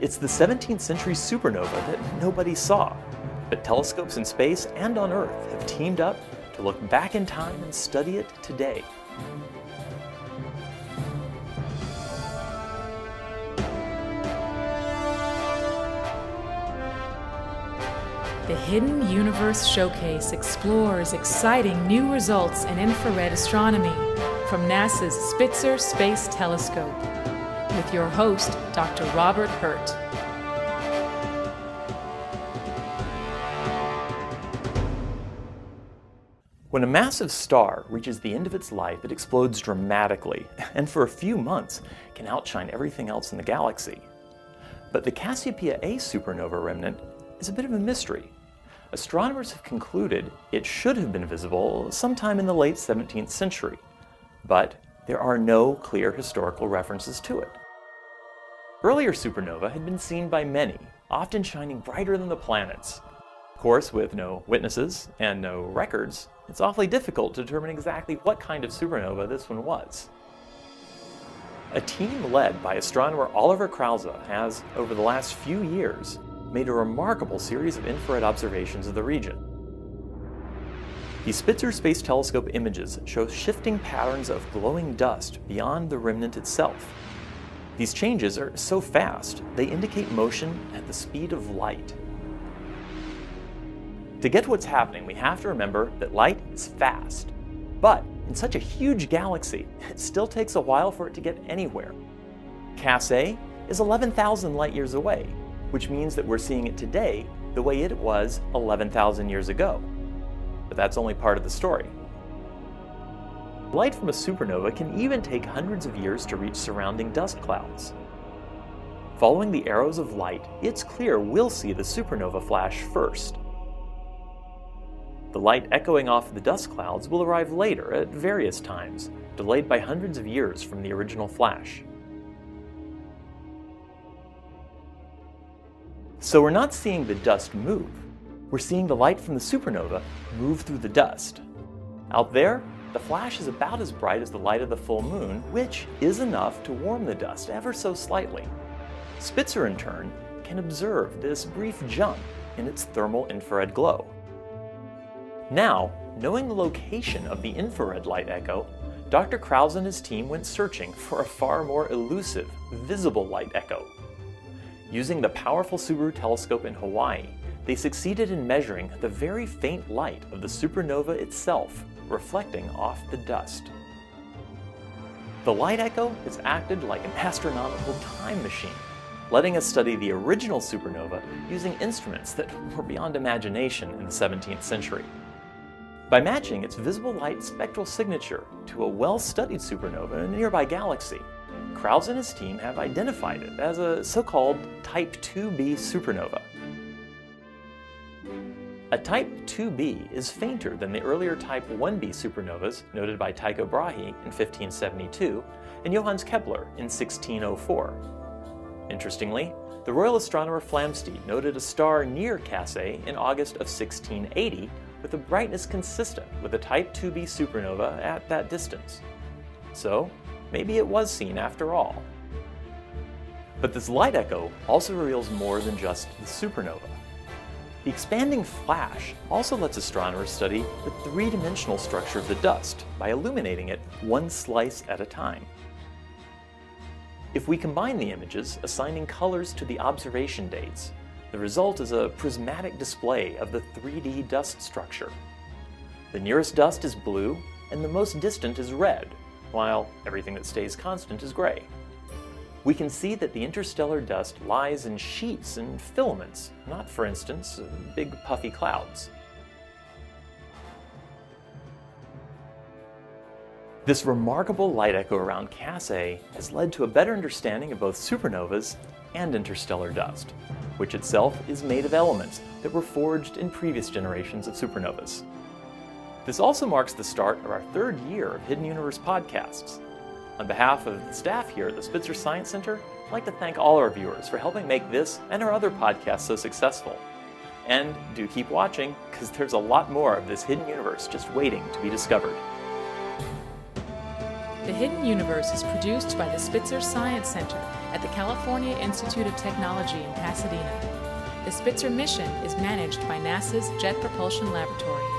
It's the 17th century supernova that nobody saw, but telescopes in space and on Earth have teamed up to look back in time and study it today. The Hidden Universe Showcase explores exciting new results in infrared astronomy from NASA's Spitzer Space Telescope with your host, Dr. Robert Hurt. When a massive star reaches the end of its life, it explodes dramatically, and for a few months can outshine everything else in the galaxy. But the Cassiopeia A supernova remnant is a bit of a mystery. Astronomers have concluded it should have been visible sometime in the late 17th century, but there are no clear historical references to it. Earlier supernova had been seen by many, often shining brighter than the planets. Of course, with no witnesses and no records, it's awfully difficult to determine exactly what kind of supernova this one was. A team led by astronomer Oliver Krause has, over the last few years, made a remarkable series of infrared observations of the region. The Spitzer Space Telescope images show shifting patterns of glowing dust beyond the remnant itself. These changes are so fast, they indicate motion at the speed of light. To get what's happening, we have to remember that light is fast. But in such a huge galaxy, it still takes a while for it to get anywhere. Cas A is 11,000 light years away, which means that we're seeing it today the way it was 11,000 years ago. But that's only part of the story. Light from a supernova can even take hundreds of years to reach surrounding dust clouds. Following the arrows of light, it's clear we'll see the supernova flash first. The light echoing off the dust clouds will arrive later at various times, delayed by hundreds of years from the original flash. So we're not seeing the dust move. We're seeing the light from the supernova move through the dust. Out there, the flash is about as bright as the light of the full moon, which is enough to warm the dust ever so slightly. Spitzer, in turn, can observe this brief jump in its thermal infrared glow. Now, knowing the location of the infrared light echo, Dr. Krause and his team went searching for a far more elusive, visible light echo. Using the powerful Subaru telescope in Hawaii, they succeeded in measuring the very faint light of the supernova itself reflecting off the dust. The light echo has acted like an astronomical time machine, letting us study the original supernova using instruments that were beyond imagination in the 17th century. By matching its visible light spectral signature to a well-studied supernova in a nearby galaxy, Krause and his team have identified it as a so-called Type 2b supernova. A Type 2b is fainter than the earlier Type 1b supernovas noted by Tycho Brahe in 1572 and Johannes Kepler in 1604. Interestingly, the Royal Astronomer Flamsteed noted a star near Cas in August of 1680 with a brightness consistent with a Type 2b supernova at that distance. So, maybe it was seen after all. But this light echo also reveals more than just the supernova. The expanding flash also lets astronomers study the three-dimensional structure of the dust by illuminating it one slice at a time. If we combine the images, assigning colors to the observation dates, the result is a prismatic display of the 3D dust structure. The nearest dust is blue, and the most distant is red, while everything that stays constant is gray. We can see that the interstellar dust lies in sheets and filaments, not, for instance, uh, big puffy clouds. This remarkable light echo around Cas A has led to a better understanding of both supernovas and interstellar dust, which itself is made of elements that were forged in previous generations of supernovas. This also marks the start of our third year of Hidden Universe podcasts. On behalf of the staff here at the Spitzer Science Center, I'd like to thank all our viewers for helping make this and our other podcasts so successful. And do keep watching, because there's a lot more of this hidden universe just waiting to be discovered. The Hidden Universe is produced by the Spitzer Science Center at the California Institute of Technology in Pasadena. The Spitzer mission is managed by NASA's Jet Propulsion Laboratory.